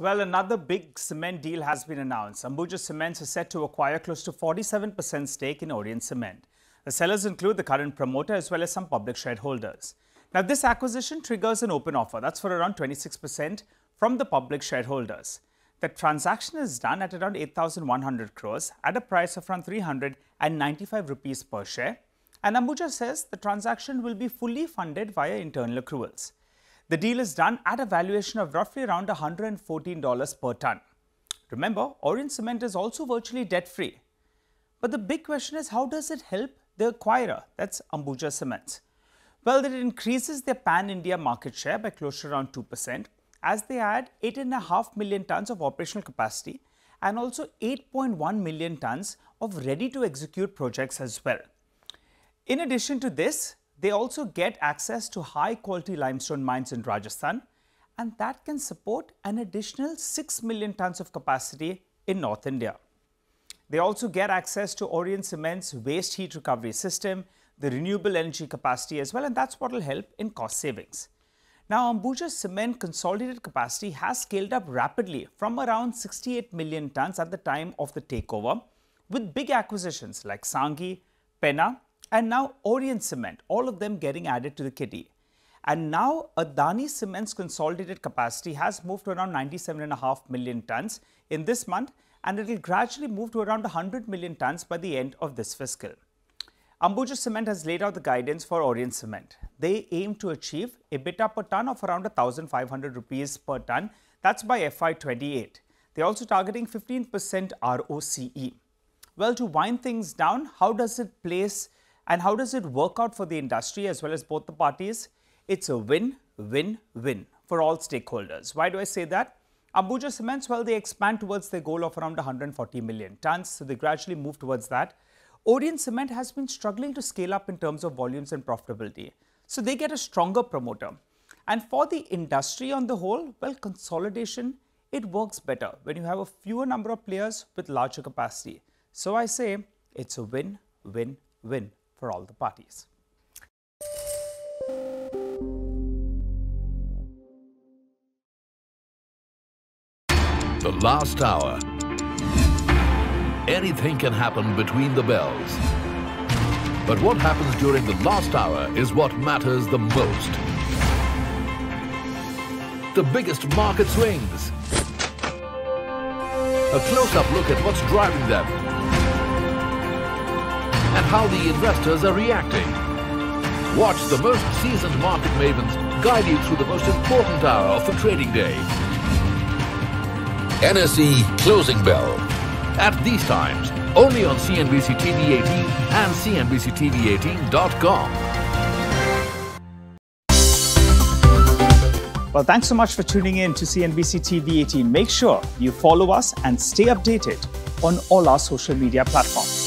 Well, another big cement deal has been announced. Ambuja Cements is set to acquire close to 47% stake in Orient Cement. The sellers include the current promoter as well as some public shareholders. Now, this acquisition triggers an open offer. That's for around 26% from the public shareholders. The transaction is done at around 8,100 crores at a price of around 395 rupees per share. And Ambuja says the transaction will be fully funded via internal accruals. The deal is done at a valuation of roughly around $114 per ton. Remember, Orient Cement is also virtually debt free. But the big question is how does it help the acquirer, that's Ambuja Cements? Well, it increases their pan India market share by close to around 2% as they add 8.5 million tons of operational capacity and also 8.1 million tons of ready to execute projects as well. In addition to this, they also get access to high quality limestone mines in Rajasthan and that can support an additional 6 million tons of capacity in North India. They also get access to Orient Cement's waste heat recovery system, the renewable energy capacity as well and that's what will help in cost savings. Now, Ambuja cement consolidated capacity has scaled up rapidly from around 68 million tons at the time of the takeover with big acquisitions like Sanghi, Penna and now Orient Cement, all of them getting added to the kitty. And now Adani Cement's consolidated capacity has moved to around 97.5 million tons in this month and it will gradually move to around 100 million tons by the end of this fiscal. Ambuja Cement has laid out the guidance for Orient Cement. They aim to achieve a bit EBITDA per ton of around 1,500 rupees per ton. That's by FY28. They're also targeting 15% ROCE. Well, to wind things down, how does it place and how does it work out for the industry as well as both the parties? It's a win, win, win for all stakeholders. Why do I say that? Ambuja Cements, well, they expand towards their goal of around 140 million tons, so they gradually move towards that. Orient Cement has been struggling to scale up in terms of volumes and profitability, so they get a stronger promoter. And for the industry on the whole, well, consolidation, it works better when you have a fewer number of players with larger capacity. So I say it's a win, win, win for all the parties. The last hour. Anything can happen between the bells. But what happens during the last hour is what matters the most. The biggest market swings. A close-up look at what's driving them and how the investors are reacting. Watch the most seasoned market mavens guide you through the most important hour of the trading day. NSE Closing Bell. At these times, only on CNBC TV 18 and CNBCTV18.com. Well, thanks so much for tuning in to CNBC TV 18. Make sure you follow us and stay updated on all our social media platforms.